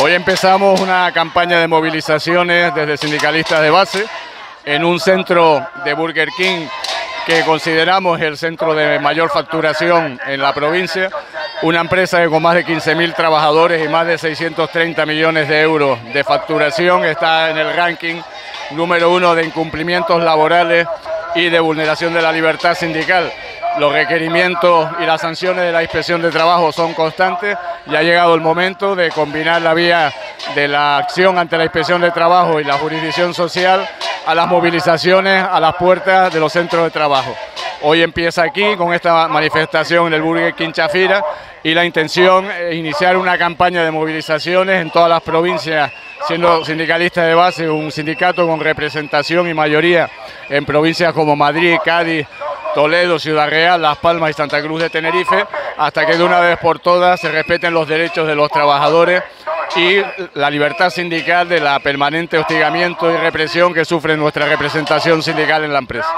Hoy empezamos una campaña de movilizaciones desde sindicalistas de base en un centro de Burger King que consideramos el centro de mayor facturación en la provincia, una empresa con más de 15.000 trabajadores y más de 630 millones de euros de facturación está en el ranking número uno de incumplimientos laborales y de vulneración de la libertad sindical los requerimientos y las sanciones de la inspección de trabajo son constantes y ha llegado el momento de combinar la vía de la acción ante la inspección de trabajo y la jurisdicción social a las movilizaciones a las puertas de los centros de trabajo. Hoy empieza aquí con esta manifestación en el Burger King Chafira y la intención es iniciar una campaña de movilizaciones en todas las provincias, siendo sindicalista de base, un sindicato con representación y mayoría en provincias como Madrid, Cádiz, Toledo, Ciudad Real, Las Palmas y Santa Cruz de Tenerife, hasta que de una vez por todas se respeten los derechos de los trabajadores y la libertad sindical de la permanente hostigamiento y represión que sufre nuestra representación sindical en la empresa.